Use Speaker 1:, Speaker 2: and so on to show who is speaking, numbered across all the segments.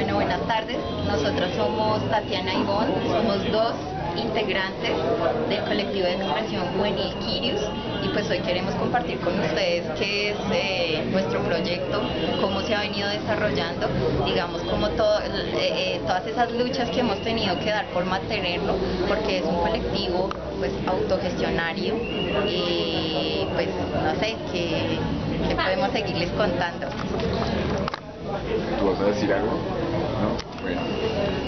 Speaker 1: Bueno, buenas tardes. Nosotros somos Tatiana Ivonne, somos dos integrantes del colectivo de expresión juvenil Kirius y pues hoy queremos compartir con ustedes qué es eh, nuestro proyecto, cómo se ha venido desarrollando, digamos como todo, eh, eh, todas esas luchas que hemos tenido que dar por mantenerlo, porque es un colectivo pues autogestionario y pues no sé, qué podemos seguirles contando.
Speaker 2: ¿Tú vas a decir algo? Bueno.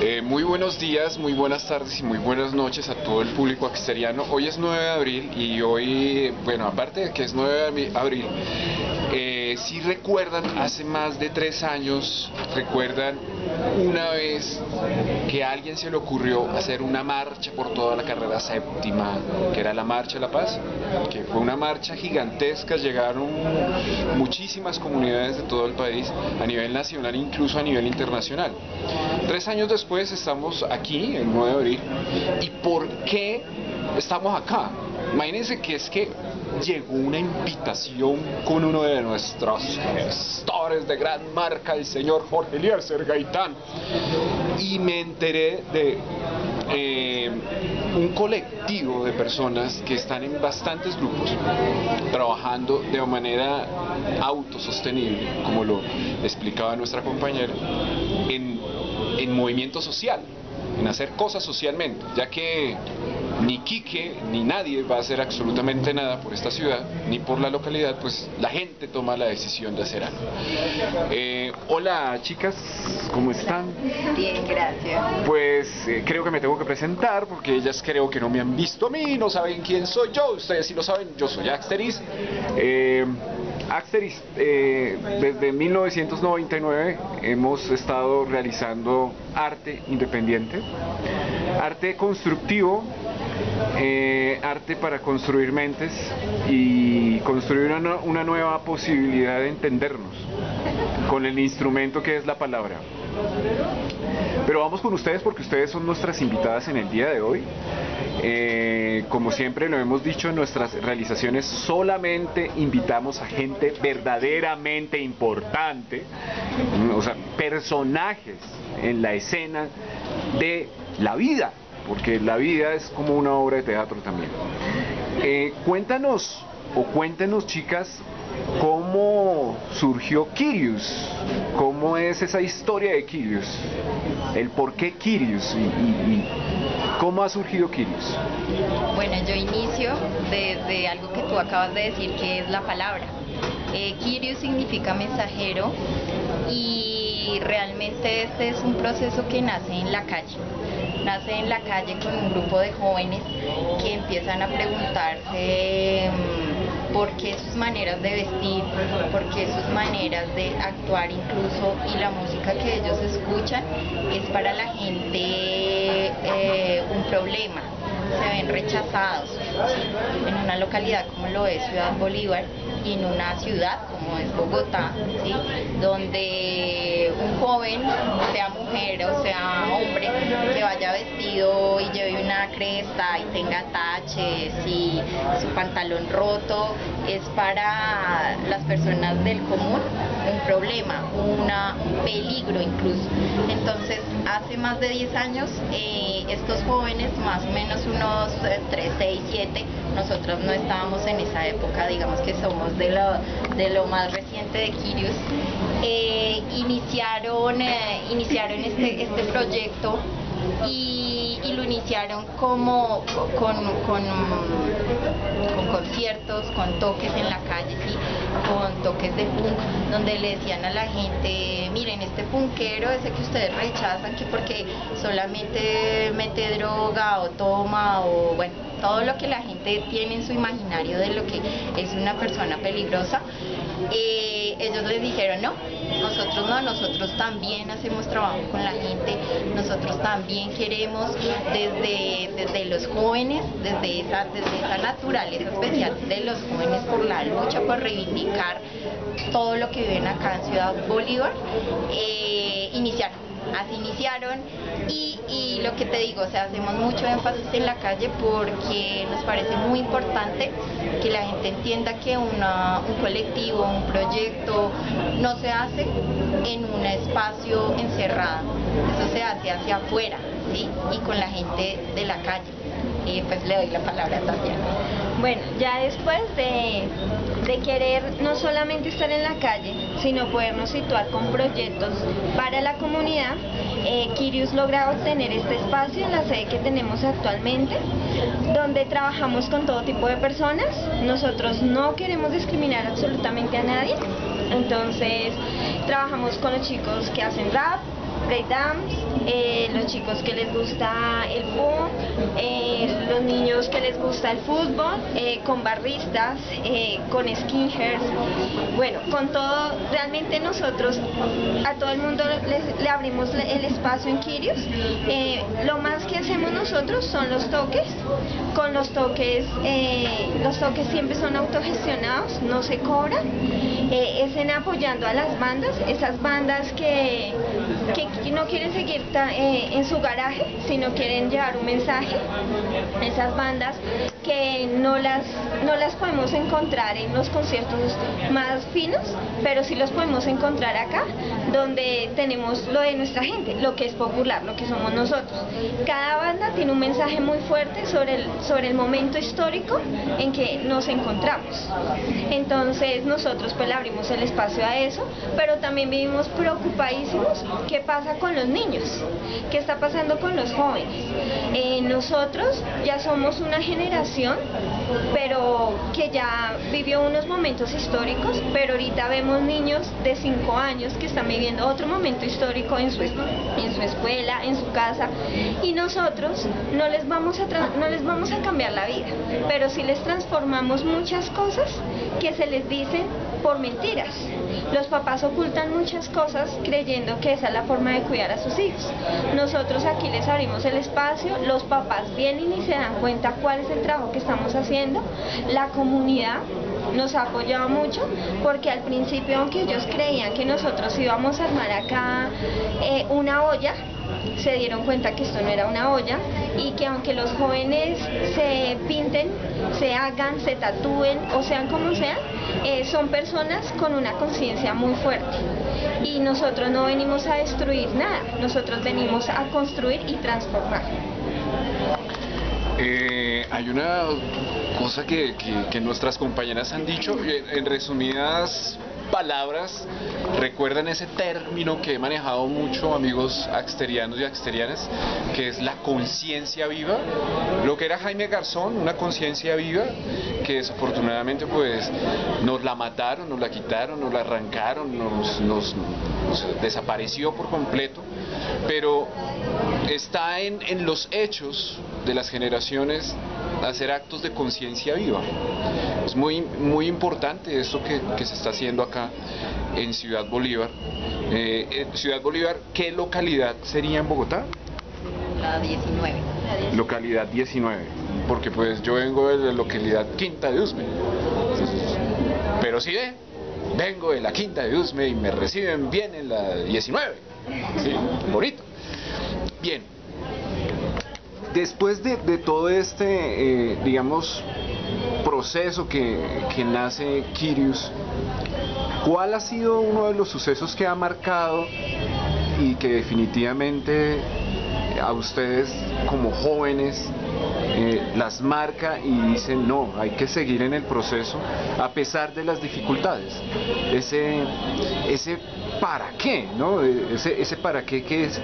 Speaker 2: Eh, muy buenos días, muy buenas tardes y muy buenas noches a todo el público exteriano. Hoy es 9 de abril y hoy, bueno, aparte de que es 9 de abril, eh, si recuerdan, hace más de tres años, recuerdan una vez que a alguien se le ocurrió hacer una marcha por toda la carrera séptima, que era la Marcha de la Paz, que fue una marcha gigantesca, llegaron muchísimas comunidades de todo el país, a nivel nacional, incluso a nivel internacional. Tres años después estamos aquí, el 9 de abril, ¿y por qué estamos acá? Imagínense que es que llegó una invitación con uno de nuestros gestores de gran marca, el señor Jorge Eliezer Gaitán, y me enteré de eh, un colectivo de personas que están en bastantes grupos trabajando de manera autosostenible, como lo explicaba nuestra compañera, en, en movimiento social en hacer cosas socialmente, ya que ni Quique ni nadie va a hacer absolutamente nada por esta ciudad, ni por la localidad, pues la gente toma la decisión de hacer algo. Eh, hola chicas, ¿cómo están?
Speaker 1: Bien, gracias.
Speaker 2: Pues eh, creo que me tengo que presentar porque ellas creo que no me han visto a mí, no saben quién soy yo, ustedes sí lo saben, yo soy Axteris. Eh, Axteris, eh, desde 1999 hemos estado realizando arte independiente, arte constructivo, eh, arte para construir mentes y construir una, nueva posibilidad de entendernos con el instrumento que es la palabra. Pero vamos con ustedes porque ustedes son nuestras invitadas en el día de hoy. Eh, como siempre lo hemos dicho en nuestras realizaciones, solamente invitamos a gente verdaderamente importante, o sea, personajes en la escena de la vida, porque la vida es como una obra de teatro también. Eh, cuéntanos, o cuéntenos chicas, cómo surgió Kirius, cómo es esa historia de Kirius, el por qué Kirius y, cómo ha surgido Kirius.
Speaker 1: Bueno, yo inicio desde algo que tú acabas de decir, que es la palabra. Eh, Kirius significa mensajero y realmente este es un proceso que nace en la calle. Nace en la calle con un grupo de jóvenes que empiezan a preguntarse mm, por qué sus maneras de vestir, por qué sus maneras de actuar incluso y la música que ellos escuchan es para la gente eh, un problema se ven rechazados en una localidad como lo es Ciudad Bolívar y en una ciudad como es Bogotá, donde un joven, sea mujer o sea hombre, que vaya vestido y lleve una cresta y tenga taches y su pantalón roto, es para las personas del común un problema, una, un peligro incluso. Entonces, hace más de 10 años, eh, estos jóvenes, más o menos unos 3, 6, 7, nosotros no estábamos en esa época, digamos que somos de lo, de lo más reciente de Kirius, eh, iniciaron, eh, iniciaron este, este proyecto y, lo iniciaron como con, conciertos, con toques en la calle, con toques de punk, donde le decían a la gente, miren, este punkero, ese que ustedes rechazan, que porque solamente mete droga o toma o bueno, todo lo que la gente tiene en su imaginario de lo que es una persona peligrosa, eh, ellos les dijeron no, nosotros no, nosotros también hacemos trabajo con la gente, nosotros también queremos desde, desde los jóvenes, desde esa, desde esa naturaleza especial de los jóvenes por la lucha, por reivindicar todo lo que viven acá en Ciudad Bolívar, eh, iniciar así iniciaron y, y lo que te digo, o sea, hacemos mucho énfasis en la calle porque nos parece muy importante que la gente entienda que una, un colectivo, un proyecto no se hace en un espacio encerrado, eso se hace hacia afuera, ¿sí? Y con la gente de la calle. Y pues le doy la palabra a Tatiana.
Speaker 3: Bueno, ya después de, de querer no solamente estar en la calle, sino podernos situar con proyectos para la comunidad, eh, Kirius logra obtener este espacio en la sede que tenemos actualmente, donde trabajamos con todo tipo de personas. Nosotros no queremos discriminar absolutamente a nadie, entonces trabajamos con los chicos que hacen rap, breakdance, eh, los chicos que les gusta el boom, eh, los niños que les gusta el fútbol, eh, con barristas, con skinheads, bueno, con todo, realmente nosotros a todo el mundo les- le abrimos el espacio en Kirios. Lo más hacemos nosotros son los toques, con los toques, eh, los toques siempre son autogestionados, no se cobran, eh, es en apoyando a las bandas, esas bandas que, que no quieren seguir eh, en su garaje, sino quieren llevar un mensaje, esas bandas que no las, no las podemos encontrar en los conciertos más finos, pero sí los podemos encontrar acá, donde tenemos lo de nuestra gente, lo que es popular, lo que somos nosotros. Cada banda tiene un mensaje muy fuerte sobre el, sobre el momento histórico en que nos encontramos. Entonces nosotros pues le abrimos el espacio a eso, pero también vivimos preocupadísimos qué pasa con los niños, qué está pasando con los jóvenes. Eh, nosotros ya somos una generación, educación pero que ya vivió unos momentos históricos, pero ahorita vemos niños de 5 años que están viviendo otro momento histórico en su, en su escuela, en su casa, y nosotros no les, vamos a no les vamos a cambiar la vida, pero sí les transformamos muchas cosas que se les dicen por mentiras. Los papás ocultan muchas cosas creyendo que esa es la forma de cuidar a sus hijos. Nosotros aquí les abrimos el espacio, los papás vienen y se dan cuenta cuál es el trabajo que estamos haciendo. La comunidad nos ha apoyado mucho porque al principio, aunque ellos creían que nosotros íbamos a armar acá eh, una olla, se dieron cuenta que esto no era una olla y que aunque los jóvenes se pinten, se hagan, se tatúen o sean como sean, eh, son personas con una conciencia muy fuerte. Y nosotros no venimos a destruir nada, nosotros venimos a construir y transformar.
Speaker 2: Eh, hay una cosa que, nuestras compañeras han dicho, eh, en resumidas palabras, recuerdan ese término que he manejado mucho, amigos axterianos y axterianas, que es la conciencia viva. Lo que era Jaime Garzón, una conciencia viva, que desafortunadamente pues nos la mataron, nos la quitaron, nos la arrancaron, nos, nos- nos desapareció por completo, pero está en, en los hechos de las generaciones hacer actos de conciencia viva. Es muy, muy importante esto que, que se está haciendo acá en Ciudad Bolívar. Eh, en Ciudad Bolívar, ¿qué localidad sería en Bogotá?
Speaker 1: La 19.
Speaker 2: Localidad 19, porque pues yo vengo de la localidad Quinta de Usme. Pero sí ve, vengo de la Quinta de Usme y me reciben bien en la 19. Sí, bonito. Bien. Después de, todo este, eh, digamos, proceso que, que nace Kirius, ¿cuál ha sido uno de los sucesos que ha marcado y que definitivamente a ustedes como jóvenes eh, las marca y dicen no, hay que seguir en el proceso a pesar de las dificultades. Ese, ese para qué, ¿no? Eh, Ese, para qué que es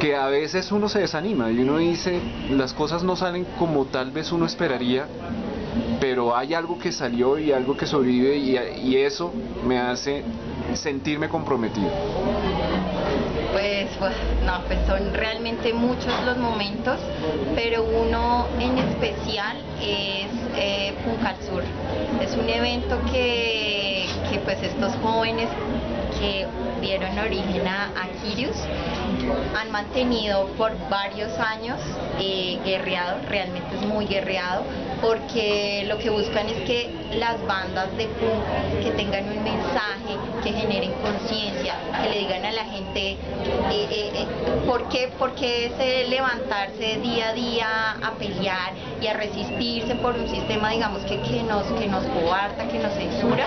Speaker 2: que a veces uno se desanima y uno dice las cosas no salen como tal vez uno esperaría, pero hay algo que salió y algo que sobrevive y, eso me hace sentirme comprometido.
Speaker 1: Pues, pues, no, pues son realmente muchos los momentos, pero uno en especial es eh, Sur. Es un evento que, que pues estos jóvenes que dieron origen a, a han mantenido por varios años eh, guerreado, realmente es muy guerreado, porque lo que buscan es que las bandas de punk que tengan un mensaje, que generen conciencia, que le digan a la gente eh, eh, eh, por, qué, por qué levantarse día a día a pelear y a resistirse por un sistema, digamos, que, que, nos, que nos coarta, que nos censura,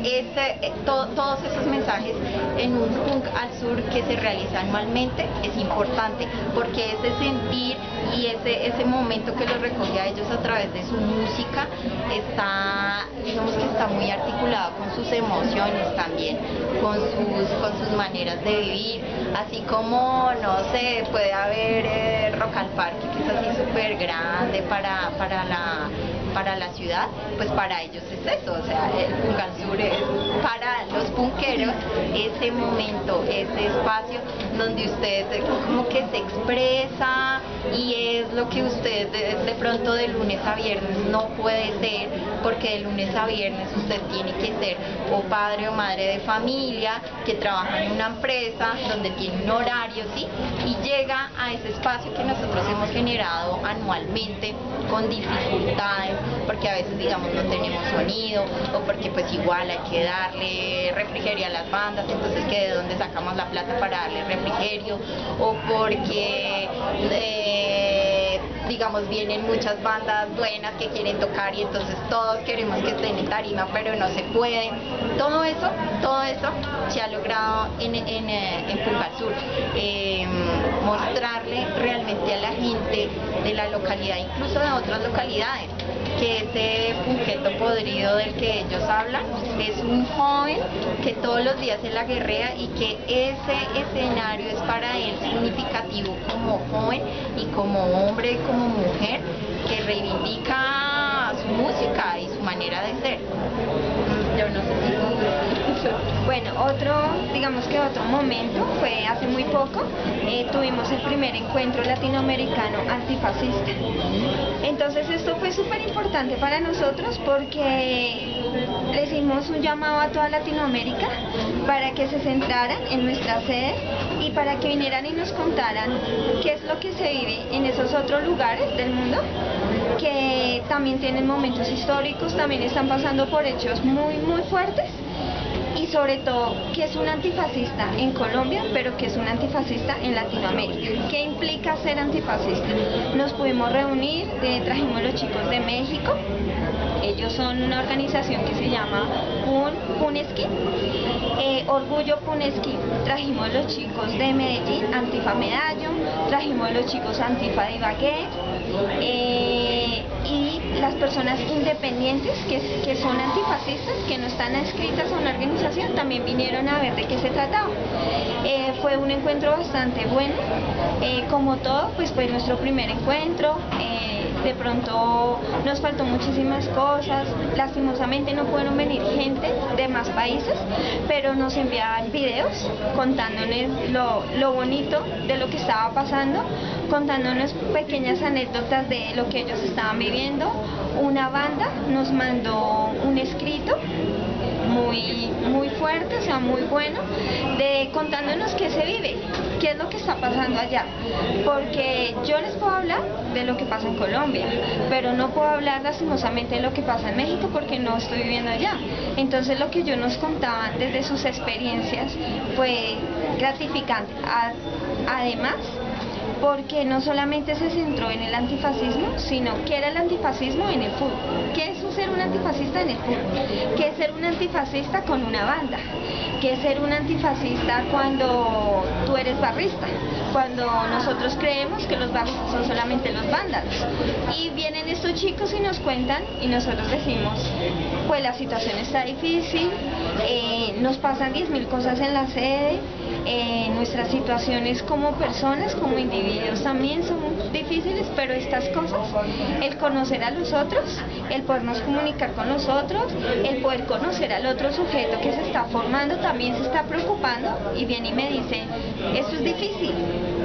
Speaker 1: porque eh, todos esos mensajes en un punk al sur que se realiza anualmente es importante porque ese sentir y ese, ese momento que los recoge a ellos a través de su música está, digamos que está muy articulado con sus emociones también, con sus, con sus maneras de vivir, así como, no sé, puede haber eh, Rock al Parque, que es así súper grande para, para la para la ciudad, pues para ellos es eso, o sea, el Puncal Sur es para los punqueros ese momento, ese espacio donde usted como que se expresa y es lo que usted de, pronto de lunes a viernes no puede ser, porque de lunes a viernes usted tiene que ser o padre o madre de familia, que trabaja en una empresa donde tiene un horario, ¿sí? Y llega a ese espacio que nosotros hemos generado anualmente con dificultades, porque a veces digamos no tenemos sonido o porque pues igual hay que darle refrigerio a las bandas, entonces que de dónde sacamos la plata para darle refrigerio o porque eh, digamos vienen muchas bandas buenas que quieren tocar y entonces todos queremos que estén en tarima pero no se puede. Todo eso, todo eso se ha logrado en, en, eh, en Sur. Em, mostrarle realmente a la gente de la localidad, incluso de otras localidades, que ese punqueto podrido del que ellos hablan es un joven que todos los días se la guerrea y que ese escenario es para él significativo como joven y como hombre y como mujer que reivindica su música y su manera de ser.
Speaker 3: Bueno, otro, digamos que otro momento fue hace muy poco, eh, tuvimos el primer encuentro latinoamericano antifascista. Entonces esto fue súper importante para nosotros porque le hicimos un llamado a toda Latinoamérica para que se centraran en nuestra sede y para que vinieran y nos contaran qué es lo que se vive en esos otros lugares del mundo que también tienen momentos históricos, también están pasando por hechos muy, muy fuertes y sobre todo que es un antifascista en Colombia, pero que es un antifascista en Latinoamérica. ¿Qué implica ser antifascista? Nos pudimos reunir, eh, trajimos los chicos de México, ellos son una organización que se llama PUN, PUNESKI, eh, Orgullo PUNESKI. Trajimos los chicos de Medellín, Antifa Medallo, trajimos los chicos Antifa de Ibagué, eh, las personas independientes que, que, son antifascistas, que no están adscritas a una organización, también vinieron a ver de qué se trataba. Eh, fue un encuentro bastante bueno, eh, como todo, pues fue nuestro primer encuentro. De pronto nos faltó muchísimas cosas, lastimosamente no pudieron venir gente de más países, pero nos enviaban videos contándonos lo, lo bonito de lo que estaba pasando, contándonos pequeñas anécdotas de lo que ellos estaban viviendo. Una banda nos mandó un escrito muy, muy fuerte, sea, muy bueno, de contándonos qué se vive, qué es lo que está pasando allá. Porque yo les puedo hablar de lo que pasa en Colombia, pero no puedo hablar lastimosamente de lo que pasa en México porque no estoy viviendo allá. Entonces lo que yo nos contaba desde sus experiencias fue gratificante. Además, porque no solamente se centró en el antifascismo, sino que era el antifascismo en el fútbol. ¿Qué es ser un antifascista en el fútbol? ¿Qué es ser un antifascista con una banda? ¿Qué es ser un antifascista cuando tú eres barrista? Cuando nosotros creemos que los barristas son solamente los vándalos. Y vienen estos chicos y nos cuentan y nosotros decimos, pues la situación está difícil, eh, nos pasan 10.000 cosas en la sede, eh, nuestras situaciones como personas, como individuos. También son difíciles, pero estas cosas, el conocer a los otros, el podernos comunicar con los otros, el poder conocer al otro sujeto que se está formando, también se está preocupando y viene y me dice, esto es difícil,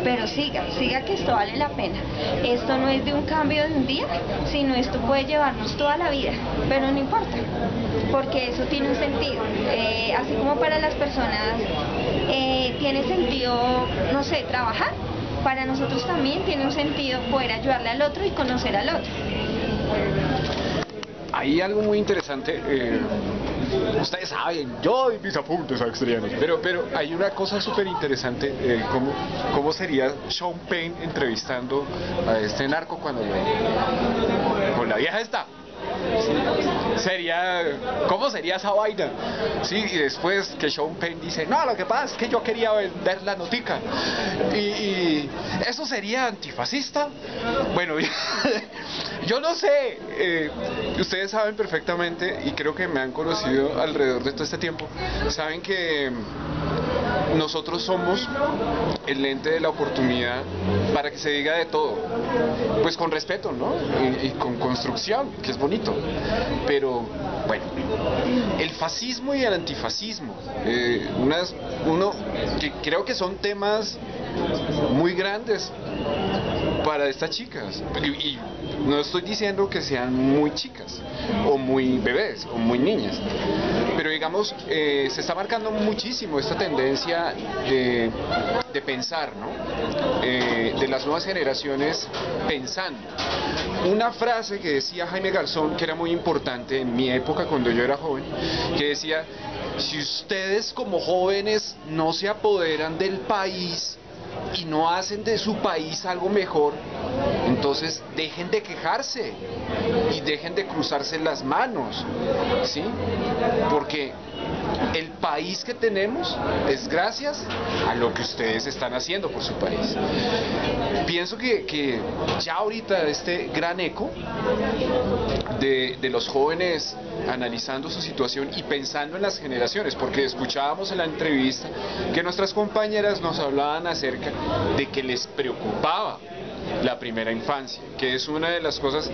Speaker 3: pero siga, siga que esto vale la pena. Esto no es de un cambio de un día, sino esto puede llevarnos toda la vida, pero no importa, porque eso tiene un sentido. Eh, así como para las personas eh, tiene sentido, no sé, trabajar, para nosotros también tiene un sentido poder ayudarle al otro y conocer al otro.
Speaker 2: hay algo muy interesante. eh, ustedes saben, yo y mis apuntes extraños. Pero, pero hay una cosa súper interesante. eh, ¿cómo, ¿Cómo sería Sean Payne entrevistando a este narco cuando con la vieja esta? Sería cómo sería esa vaina sí y después que Sean Penn dice no lo que pasa es que yo quería vender la notica y, eso sería antifascista bueno yo no sé eh, ustedes saben perfectamente y creo que me han conocido alrededor de todo este tiempo saben que nosotros somos el lente de la oportunidad para que se diga de todo, pues con respeto, ¿no? Y con construcción, que es bonito. Pero, bueno, el fascismo y el antifascismo, eh, unas, uno que creo que son temas muy grandes para estas chicas. Y, no estoy diciendo que sean muy chicas, o muy bebés, o muy niñas. Pero digamos, eh, se está marcando muchísimo esta tendencia de, de pensar, ¿no? Eh, de las nuevas generaciones pensando. Una frase que decía Jaime Garzón, que era muy importante en mi época cuando yo era joven, que decía, si ustedes como jóvenes no se apoderan del país, y no hacen de su país algo mejor, entonces dejen de quejarse y dejen de cruzarse las manos, ¿sí? Porque el país que tenemos es gracias a lo que ustedes están haciendo por su país. Pienso que, ya ahorita este gran eco de los jóvenes analizando su situación y pensando en las generaciones, porque escuchábamos en la entrevista que nuestras compañeras nos hablaban acerca de que les preocupaba la primera infancia, que es una de las cosas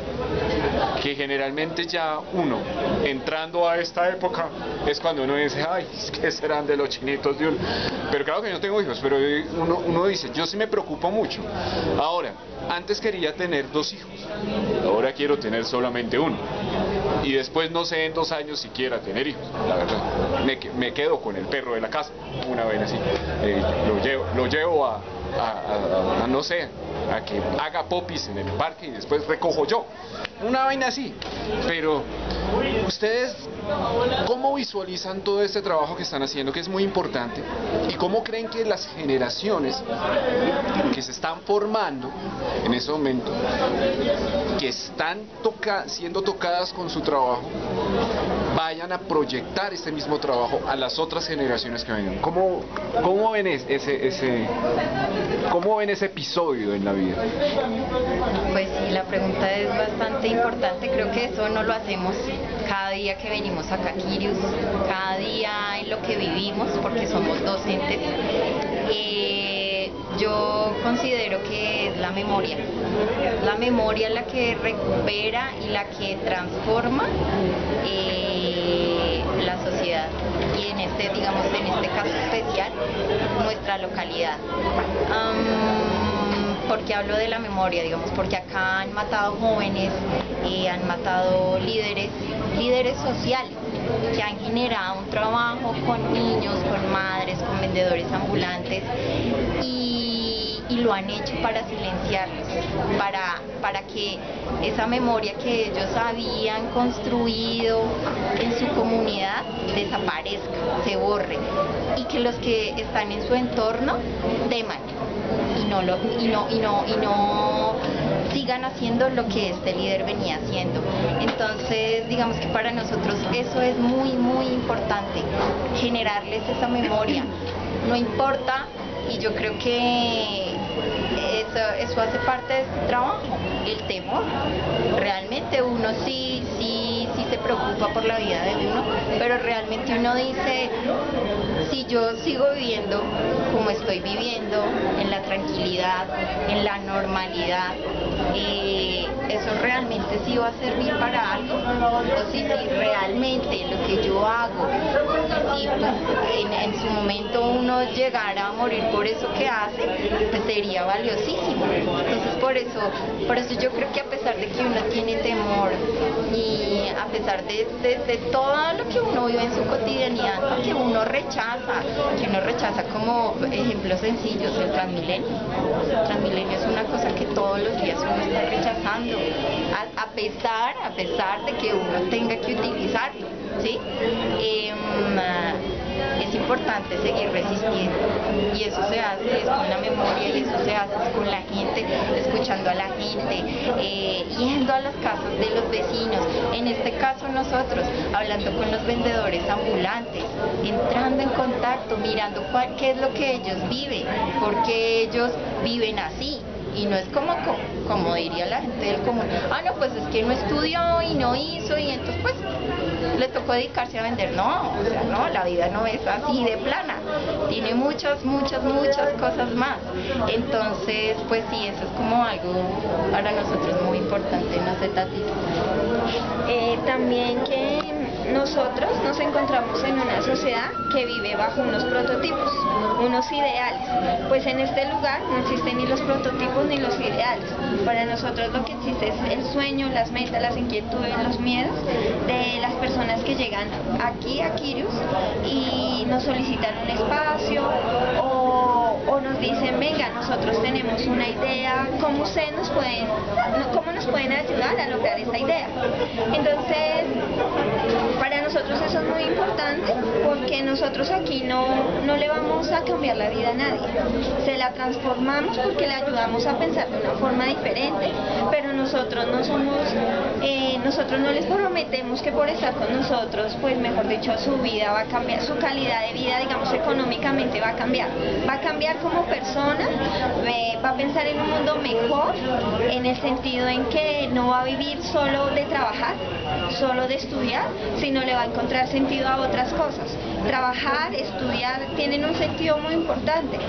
Speaker 2: que generalmente ya uno, entrando a esta época, es cuando uno dice, ay, ¿qué serán de los chinitos de uno? Pero claro que yo no tengo hijos, pero uno, uno dice, yo sí me preocupo mucho. Ahora, antes quería tener dos hijos, ahora quiero tener solamente uno. Y después no sé en dos años si quiera tener hijos, la verdad. Me, me quedo con el perro de la casa, una vez así. Eh, lo llevo, lo llevo a, a, no sé, a que haga popis en el parque y después recojo yo. Una vaina así. Pero ustedes, ¿cómo visualizan todo este trabajo que están haciendo, que es muy importante? ¿Y cómo creen que las generaciones que se están formando en ese momento, que están toca siendo tocadas con su trabajo, vayan a proyectar este mismo trabajo a las otras generaciones que vengan? ¿Cómo, cómo ven ese, ese, cómo ven ese episodio en la vida?
Speaker 1: Pues sí, la pregunta es bastante importante. Creo que eso no lo hacemos cada día que venimos a Kirius, cada día en lo que vivimos, porque somos docentes. Eh, yo considero que es la memoria. La memoria la que recupera y la que transforma eh, la sociedad. Y en este, digamos, en este caso especial, nuestra localidad. Um, porque hablo de la memoria, digamos, porque acá han matado jóvenes, eh, han matado líderes, líderes sociales que han generado un trabajo con niños, con madres, con vendedores ambulantes y lo han hecho para silenciarlos, para, para que esa memoria que ellos habían construido en su comunidad desaparezca, se borre y que los que están en su entorno teman y no lo y no y no y no sigan haciendo lo que este líder venía haciendo. Entonces, digamos que para nosotros eso es muy muy importante, generarles esa memoria. No importa y yo creo que eso, eso hace parte de este trabajo, el temor. Realmente uno sí, sí, sí se preocupa por la vida de uno, pero realmente uno dice, si yo sigo viviendo como estoy viviendo, en la tranquilidad, en la normalidad, eh, eso realmente sí va a servir para algo, o si, si realmente lo que yo hago, y en, en su momento uno llegara a morir por eso que hace, pues sería valiosísimo. Entonces por eso, por eso yo creo que a pesar de que uno tiene temor y a pesar de, de, todo lo que uno vive en su cotidianidad, que uno rechaza, que uno rechaza como ejemplos sencillos el Transmilenio. El Transmilenio es una cosa que todos los días uno está rechazando. a pesar, a pesar de que uno tenga que utilizarlo, ¿sí? Em, es importante seguir resistiendo. Y eso se hace con la memoria y eso se hace con la gente, escuchando a la gente, eh, yendo a las casas de los vecinos, en este caso nosotros, hablando con los vendedores ambulantes, entrando en contacto, mirando cuál, qué es lo que ellos viven, porque ellos viven así, y no es como, como, diría la gente del común, ah no, pues es que no estudió y no hizo y entonces pues le tocó dedicarse a vender. No, o sea, no, la vida no es así de plana, tiene muchas, muchas, muchas cosas más. Entonces, pues sí, eso es como algo para nosotros muy importante, no sé.
Speaker 3: Eh, también que nosotros nos encontramos en una sociedad que vive bajo unos prototipos, unos ideales. Pues en este lugar no existen ni los prototipos ni los ideales. Para nosotros lo que existe es el sueño, las metas, las inquietudes, los miedos de las personas que llegan aquí a Kirius y nos solicitan un espacio o, o nos dicen, venga, nosotros tenemos una idea, ¿cómo ustedes nos pueden, cómo nos pueden ayudar a lograr esta idea? Entonces, para nosotros eso es muy importante porque nosotros aquí no, no le vamos a cambiar la vida a nadie. Se la transformamos porque le ayudamos a pensar de una forma diferente, pero nosotros no somos, eh, nosotros no les prometemos que por estar con nosotros, pues mejor dicho, su vida va a cambiar, su calidad de vida, digamos, económicamente va a cambiar. Va a cambiar como persona, va a pensar en un mundo mejor, en el sentido en que no va a vivir solo de trabajar, solo de estudiar, sino le va a encontrar sentido a otras cosas. Trabajar, estudiar, tienen un sentido muy importante,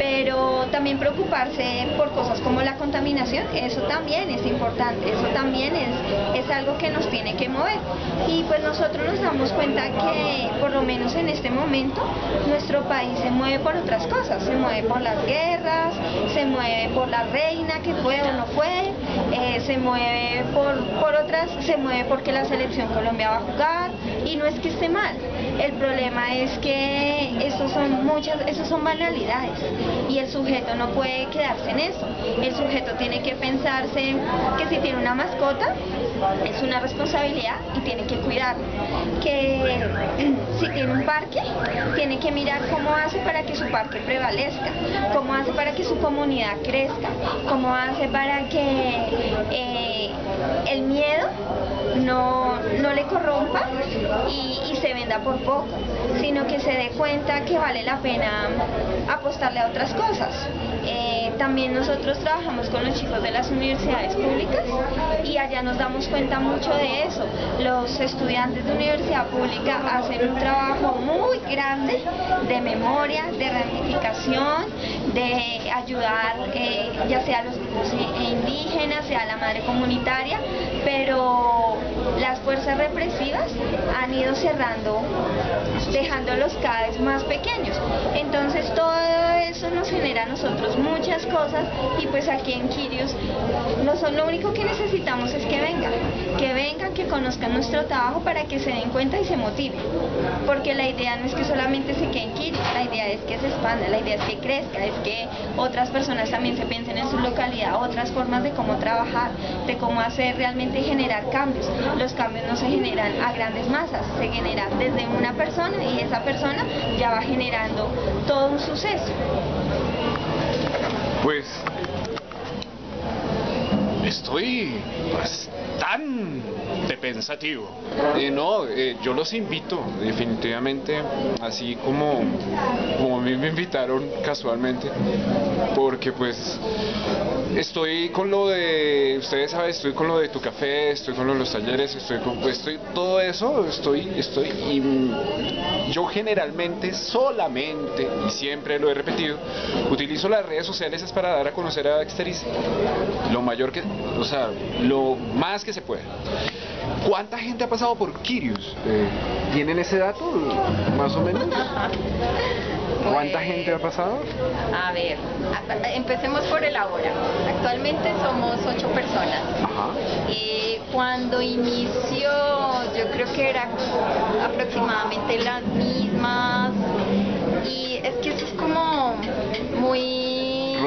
Speaker 3: pero también preocuparse por cosas como la contaminación, eso también es importante, eso también es, es algo que nos tiene que mover. Y pues nosotros nos damos cuenta que, por lo menos en este momento, nuestro país se mueve por otras cosas, se mueve por las guerras, se mueve por la reina que fue o no fue, eh, se mueve por, por otras, se mueve porque la selección Colombia va a jugar y no es que esté mal. El problema es que esos son muchas, esos son banalidades y el sujeto no puede quedarse en eso. El sujeto tiene que pensarse que si tiene una mascota es una responsabilidad y tiene que cuidarlo. Que si tiene un parque, tiene que mirar cómo hace para que su parque prevalezca, cómo hace para que su comunidad crezca, cómo hace para que eh, el miedo no, no le corrompa y, por poco, sino que se dé cuenta que vale la pena apostarle a otras cosas. Eh, también nosotros trabajamos con los chicos de las universidades públicas y allá nos damos cuenta mucho de eso. Los estudiantes de universidad pública hacen un trabajo muy grande de memoria, de ramificación, de ayudar eh, ya sea a los grupos indígenas, sea a la madre comunitaria, pero las fuerzas represivas han ido cerrando, dejándolos cada vez más pequeños. Entonces todo eso nos genera a nosotros muchas cosas y pues aquí en Kirios no son, lo único que necesitamos es que vengan, que vengan, que conozcan nuestro trabajo para que se den cuenta y se motiven. Porque la idea no es que solamente se quede en Kirios, la idea es que se expanda, la idea es que crezca, es que otras personas también se piensen en su localidad, otras formas de cómo trabajar, de cómo hacer realmente generar cambios. Los cambios no se generan a grandes masas, se generan desde una persona y esa persona ya va generando todo un suceso.
Speaker 2: Pues estoy bastante Eh, no, eh, yo los invito, definitivamente, así como, como a mí me invitaron casualmente, porque pues estoy con lo de, ustedes saben, estoy con lo de tu café, estoy con lo de los talleres, estoy con, pues, estoy, todo eso, estoy, estoy, y mm, yo generalmente, solamente, y siempre lo he repetido, utilizo las redes sociales es para dar a conocer a Dexteris lo mayor que, o sea, lo más que se puede. ¿Cuánta gente ha pasado por Kirius? Eh, ¿Tienen ese dato, más o menos? ¿Cuánta
Speaker 1: Pues,
Speaker 2: gente ha pasado?
Speaker 1: A ver, empecemos por el ahora. Actualmente somos ocho personas.
Speaker 2: Ajá.
Speaker 1: Y cuando inició, yo creo que era aproximadamente las mismas. Y es que eso es como muy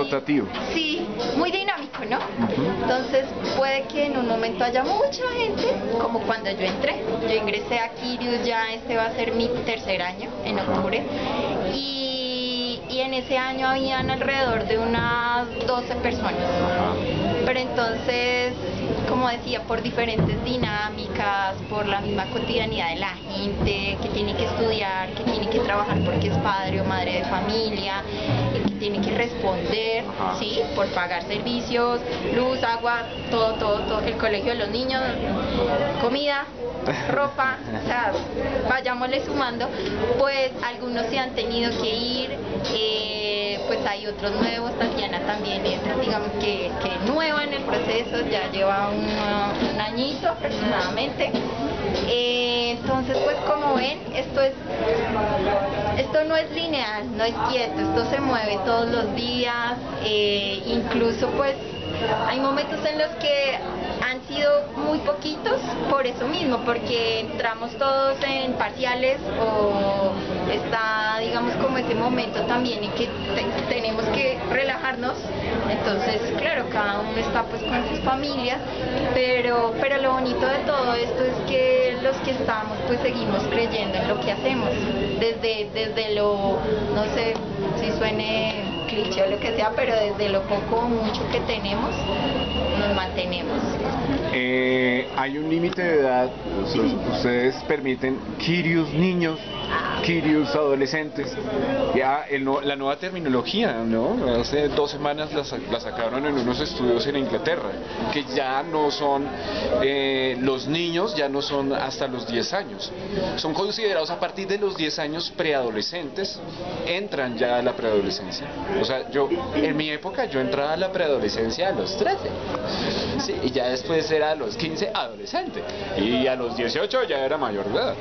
Speaker 2: rotativo.
Speaker 1: Sí, muy dinámico, ¿no? Entonces puede que en un momento haya mucha gente, como cuando yo entré. Yo ingresé a Kirius, ya este va a ser mi tercer año, en octubre. Y, y en ese año habían alrededor de unas 12 personas. Pero entonces, como decía, por diferentes dinámicas, por la misma cotidianidad de la gente que tiene que estudiar, que tiene que trabajar porque es padre o madre de familia, que tiene que responder,
Speaker 2: Ajá.
Speaker 1: ¿sí? Por pagar servicios, luz, agua, todo, todo, todo, el colegio de los niños, comida, ropa, o sea, vayámosle sumando, pues algunos se han tenido que ir, eh, pues hay otros nuevos, Tatiana también es, digamos que, que nueva en el proceso, ya lleva un, un añito aproximadamente. Eh, entonces, pues como ven, esto es esto no es lineal, no es quieto, esto se mueve todos los días, eh, incluso pues hay momentos en los que han sido muy poquitos por eso mismo, porque entramos todos en parciales o está, digamos, como ese momento también en que te- tenemos que relajarnos. Entonces, claro, cada uno está pues con sus familias, pero, pero lo bonito de todo esto es que los que estamos pues seguimos creyendo en lo que hacemos, desde, desde lo, no sé si suene cliché o lo que sea, pero desde lo poco o mucho que tenemos, nos mantenemos.
Speaker 2: Eh, hay un límite de edad, ustedes permiten Kirius niños, Kirius adolescentes, ya el no- la nueva terminología, ¿no? Hace dos semanas la, sa- la sacaron en unos estudios en Inglaterra, que ya no son, eh, los niños ya no son hasta los 10 años, son considerados a partir de los 10 años preadolescentes, entran ya a la preadolescencia. O sea, yo, en mi época yo entraba a la preadolescencia a los 13. Sí, y ya después era a los 15 adolescente. Y a los 18 ya era mayor de edad.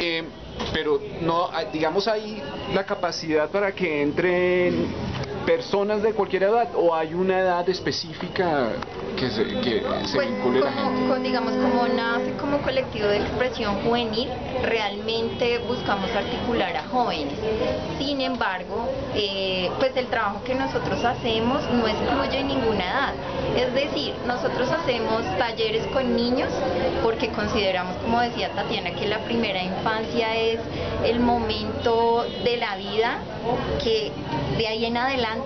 Speaker 2: Eh, pero no, hay- digamos, hay la capacidad para que entren personas de cualquier edad o hay una edad específica que se, que se
Speaker 1: Pues
Speaker 2: vincule la gente.
Speaker 1: como, con, digamos, como nace como colectivo de expresión juvenil, realmente buscamos articular a jóvenes. Sin embargo, eh, pues el trabajo que nosotros hacemos no excluye ninguna edad. Es decir, nosotros hacemos talleres con niños porque consideramos, como decía Tatiana, que la primera infancia es el momento de la vida que de ahí en adelante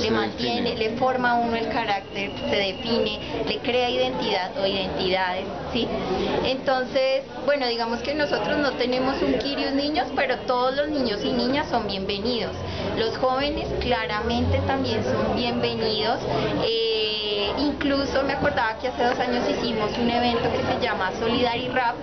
Speaker 1: Le mantiene,
Speaker 2: define.
Speaker 1: le forma a uno el carácter, se define, le crea identidad o identidades, ¿sí? Entonces, bueno, digamos que nosotros no tenemos un Kirius niños, pero todos los niños y niñas son bienvenidos. Los jóvenes claramente también son bienvenidos. Eh, incluso me acordaba que hace dos años hicimos un evento que se llama Solidari Rap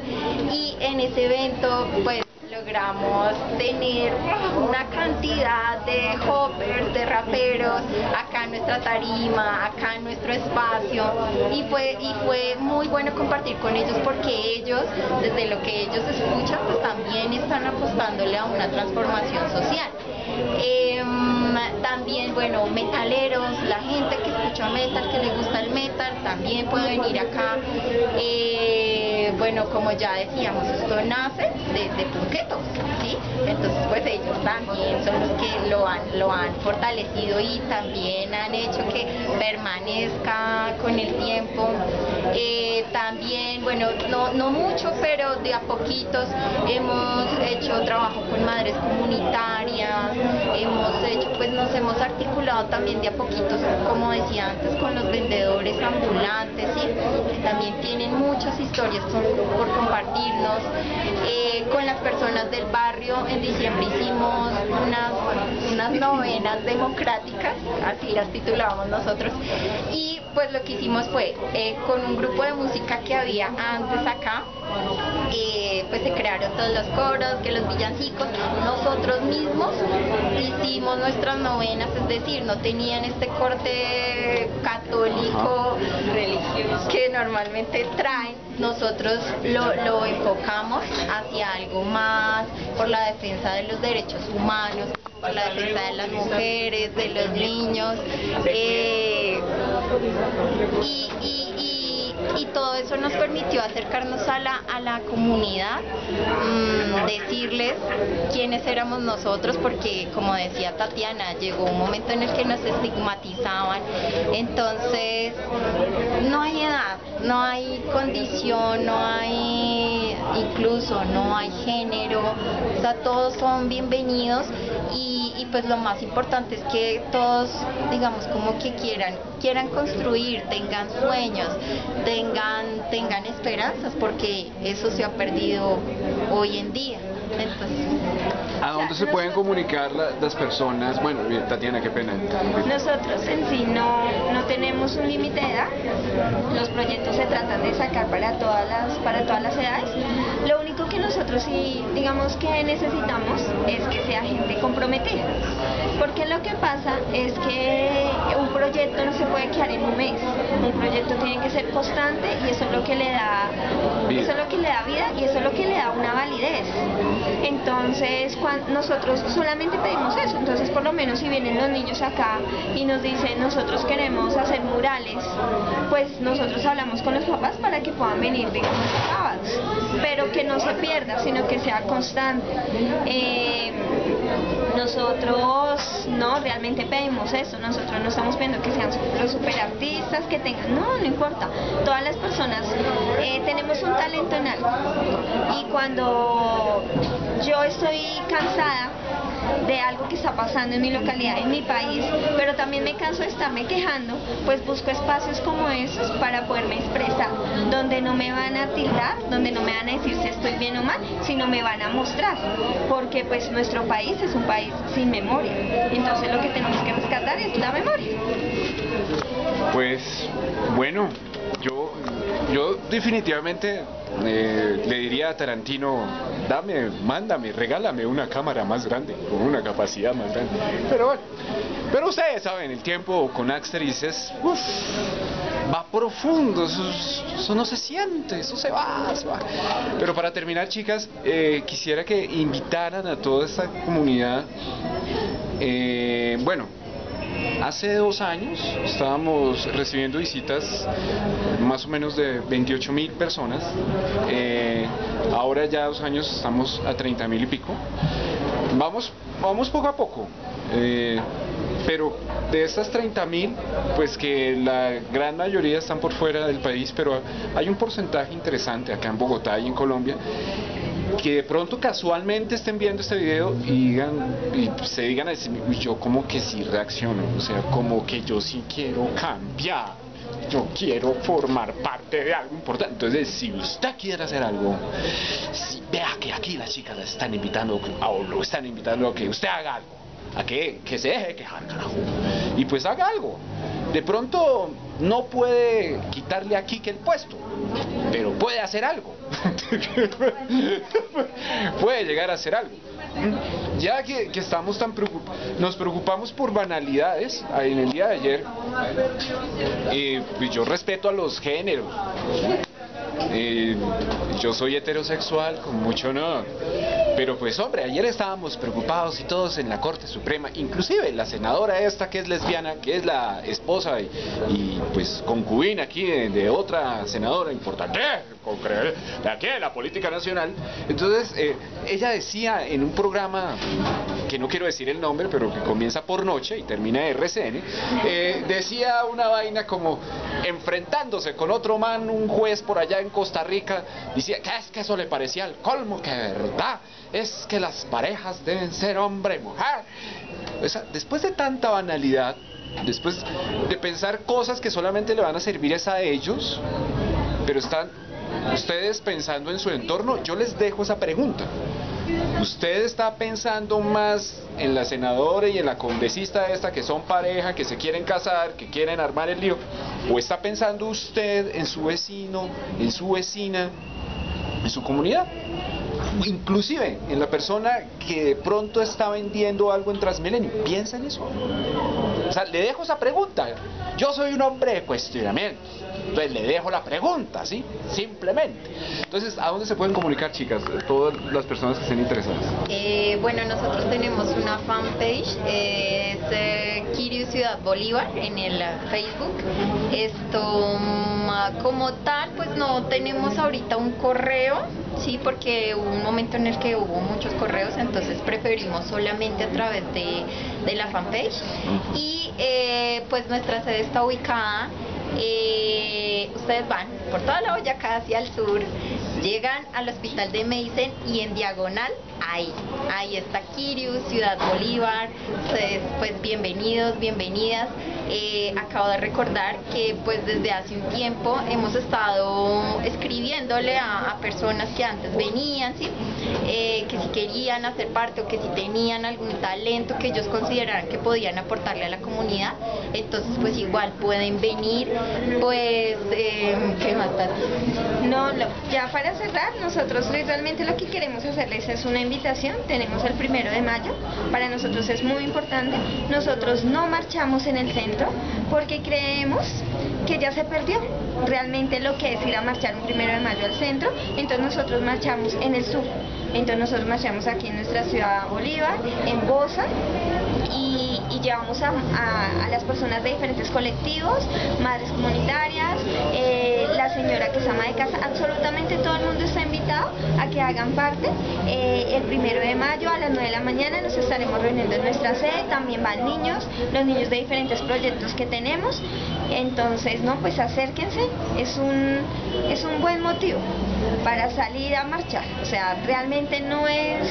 Speaker 1: y en ese evento, pues logramos tener una cantidad de hoppers, de raperos, acá en nuestra tarima, acá en nuestro espacio y fue, y fue muy bueno compartir con ellos porque ellos, desde lo que ellos escuchan, pues también están apostándole a una transformación social. Em, también, bueno, metaleros, la gente que escucha metal, que le gusta el metal, también puede venir acá. Eh, bueno, como ya decíamos, esto nace de, de punquetos, ¿sí? Entonces, pues ellos también son los que lo han, lo han fortalecido y también han hecho que permanezca con el tiempo. Eh, también, bueno, no, no mucho, pero de a poquitos hemos hecho trabajo con madres comunitarias, hemos hecho, pues nos hemos articulado también de a poquitos, como decía antes, con los vendedores ambulantes, ¿sí? que también tienen muchas historias por, por compartirnos, eh, con las personas del barrio. En diciembre hicimos unas, unas novenas democráticas, así las titulábamos nosotros, y pues lo que hicimos fue, eh, con un grupo de música que había antes acá, pues se crearon todos los coros, que los villancicos, nosotros mismos hicimos nuestras novenas, es decir, no tenían este corte católico religioso. que normalmente traen, nosotros lo, lo enfocamos hacia algo más por la defensa de los derechos humanos, por la defensa de las mujeres, de los niños, eh, y, y- y- todo eso nos permitió acercarnos a la, a la comunidad, mm, decirles quiénes éramos nosotros, porque como decía Tatiana, llegó un momento en el que nos estigmatizaban, entonces no hay edad, no hay condición, no hay incluso, no hay género, o sea, todos son bienvenidos y, y pues lo más importante es que todos, digamos, como que quieran, quieran construir, tengan sueños, tengan, tengan esperanzas, porque eso se ha perdido hoy en día. Entonces,
Speaker 2: ¿A dónde se pueden comunicar la- las personas? Bueno, Tatiana, qué pena.
Speaker 3: Nosotros en sí no, no tenemos un límite de edad. Los proyectos se tratan de sacar para todas las, para todas las edades. Lo que nosotros sí, digamos que necesitamos es que sea gente comprometida. Porque lo que pasa es que un proyecto no se puede quedar en un mes. Un proyecto tiene que ser constante y eso es lo que le da, eso es lo que le da vida y eso es lo que le da una validez. Entonces, cuan- nosotros solamente pedimos eso. Entonces, por lo menos si vienen los niños acá y nos dicen, nosotros queremos hacer murales, pues nosotros hablamos con los papás para que puedan venir, digamos. Pero que no se pierda, sino que sea constante. Eh, nosotros no realmente pedimos eso, nosotros no estamos pidiendo que sean los superartistas, que tengan, no, no importa. Todas las personas eh, tenemos un talento en algo. Y cuando yo estoy cansada de algo que está pasando en mi localidad, en mi país, pero también me canso de estarme quejando, pues busco espacios como esos para poderme expresar, donde no me van a tildar, donde no me van a decir si estoy bien o mal, sino me van a mostrar, porque pues nuestro país es un país sin memoria, entonces lo que tenemos que rescatar es la memoria.
Speaker 2: Pues bueno, yo, yo definitivamente eh, le diría a Tarantino, dame, mándame, regálame una cámara más grande, con una capacidad más grande. Pero bueno, pero ustedes saben, el tiempo con Axteris es, uf, va profundo, eso, eso no se siente, eso se va, se va. Pero para terminar, chicas, eh, quisiera que invitaran a toda esta comunidad, eh, bueno, Hace dos años estábamos recibiendo visitas más o menos de 28 mil personas. Eh, ahora ya dos años estamos a 30 mil y pico. Vamos, vamos poco a poco. Eh, pero de estas 30 mil, pues que la gran mayoría están por fuera del país, pero hay un porcentaje interesante acá en Bogotá y en Colombia que de pronto casualmente estén viendo este video y digan y se digan a decir, "Uy, yo como que sí reacciono, o sea, como que yo sí quiero cambiar, yo quiero formar parte de algo importante. Entonces, si usted quiere hacer algo, si vea que aquí las chicas la están invitando o lo están invitando a que usted haga algo, a que, que se deje de quejar, carajo, y pues haga algo. De pronto no puede quitarle aquí que el puesto, pero puede hacer algo. puede llegar a hacer algo. Ya que, que estamos tan preocupados, nos preocupamos por banalidades. ah, En el día de ayer, eh, pues yo respeto a los géneros. Eh, yo soy heterosexual con mucho honor. Pero pues hombre, ayer estábamos preocupados y todos en la Corte Suprema, inclusive la senadora esta que es lesbiana, que es la esposa y, pues concubina aquí de, otra senadora importante, de aquí de la política nacional. Entonces, eh, ella decía en un programa, que no quiero decir el nombre, pero que comienza por noche y termina RCN, eh, decía una vaina como enfrentándose con otro man, un juez por allá en Costa Rica, decía que es que eso le parecía al colmo, que verdad, es que las parejas deben ser hombre y mujer. O sea, después de tanta banalidad, después de pensar cosas que solamente le van a servir es a ellos, pero están ustedes pensando en su entorno, yo les dejo esa pregunta. ¿Usted está pensando más en la senadora y en la congresista esta que son pareja, que se quieren casar, que quieren armar el lío? ¿O está pensando usted en su vecino, en su vecina, en su comunidad? Inclusive en la persona que de pronto está vendiendo algo en Transmilenio. ¿Piensa en eso? O sea, le dejo esa pregunta. Yo soy un hombre de cuestionamientos.
Speaker 4: Entonces le dejo la pregunta, ¿sí? Simplemente.
Speaker 2: Entonces, ¿a dónde se pueden comunicar, chicas? Todas las personas que estén interesadas.
Speaker 1: Eh, bueno, nosotros tenemos una fanpage, eh, es eh, Kiriu Ciudad Bolívar en el Facebook. Esto, mm, como tal, pues no tenemos ahorita un correo, sí, porque hubo un momento en el que hubo muchos correos, entonces preferimos solamente a través de, de la fanpage. Y eh, pues nuestra sede está ubicada eh, ustedes van por toda la Boyacá hacia el sur, llegan al hospital de Meisen y en diagonal, ahí, ahí está Kirius, Ciudad Bolívar, ustedes pues bienvenidos, bienvenidas. Eh, acabo de recordar que pues desde hace un tiempo hemos estado escribiéndole a, a personas que antes venían, ¿sí? Eh, que si querían hacer parte o que si tenían algún talento que ellos consideraran que podían aportarle a la comunidad, entonces pues igual pueden venir, pues, eh, ¿qué más?
Speaker 3: No, ya para cerrar, nosotros realmente lo que queremos hacerles es una invitación. Tenemos el primero de mayo, para nosotros es muy importante. Nosotros no marchamos en el centro porque creemos que ya se perdió realmente lo que es ir a marchar un primero de mayo al centro. Entonces nosotros marchamos en el sur. Entonces nosotros marchamos aquí en nuestra ciudad Bolívar, en Bosa, y, llevamos a las personas de diferentes colectivos, madres comunitarias, eh, la señora que es ama de casa, absolutamente todo el mundo está invitado a que hagan parte. Eh, el primero de mayo a las 9 de la mañana nos estaremos reuniendo en nuestra sede, también van niños, los niños de diferentes proyectos que tenemos. Entonces, no, pues acérquense, es un, es un buen motivo para salir a marchar. O sea, realmente no es,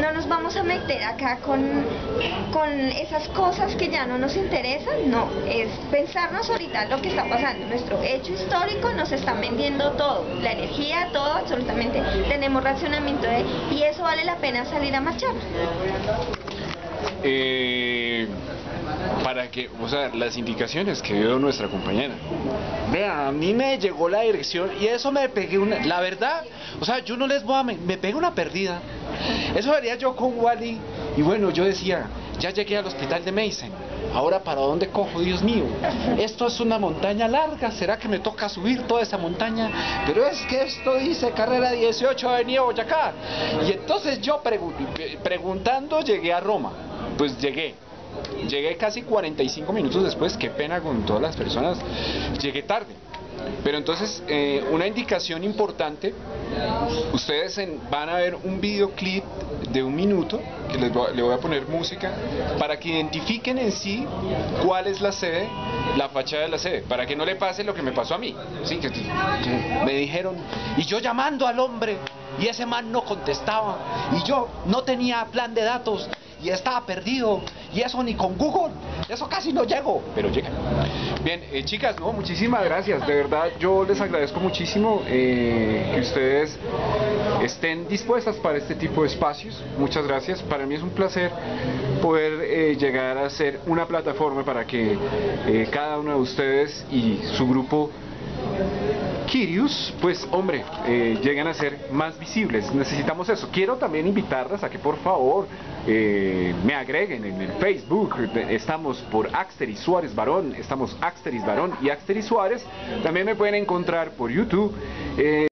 Speaker 3: no nos vamos a meter acá con, con esas cosas que ya no nos interesan, no, es pensarnos ahorita lo que está pasando, nuestro hecho histórico, nos están vendiendo todo, la energía, todo, absolutamente, tenemos racionamiento de, y eso vale la pena salir a marchar.
Speaker 2: Eh, para que, o sea, las indicaciones que dio nuestra compañera.
Speaker 4: Vea, a mí me llegó la dirección y eso me pegué una... La verdad, o sea, yo no les voy a... Me, me pegué una perdida. Eso haría yo con Wally. Y bueno, yo decía, ya llegué al hospital de Mason. Ahora, ¿para dónde cojo, Dios mío? Esto es una montaña larga. ¿Será que me toca subir toda esa montaña? Pero es que esto dice carrera 18 Avenida Boyacá. Y entonces yo eh, preguntando llegué a Roma. Pues llegué.
Speaker 2: Llegué casi 45 minutos después, qué pena con todas las personas, llegué tarde. Pero entonces, eh, una indicación importante, ustedes van a ver un videoclip de un minuto, que les voy a- le voy a poner música, para que identifiquen en sí cuál es la sede, la fachada de la sede, para que no le pase lo que me pasó a mí. ¿sí? que me dijeron,
Speaker 4: Y yo llamando al hombre y ese man no contestaba. Y yo no tenía plan de datos y estaba perdido. Y eso ni con Google. Eso casi no llego.
Speaker 2: pero llega. Bien, eh, chicas, no, muchísimas gracias. De verdad, yo les agradezco muchísimo eh, que ustedes estén dispuestas para este tipo de espacios. Muchas gracias. Para mí es un placer poder eh, llegar a ser una plataforma para que cada uno de ustedes y su grupo Kirius, pues hombre, eh, llegan a ser más visibles. Necesitamos eso. Quiero también invitarlas a que por favor eh, me agreguen en el Facebook. Estamos por Axteris Suárez Varón, estamos Axteris Varón y Axteris Suárez. También me pueden encontrar por YouTube. eh,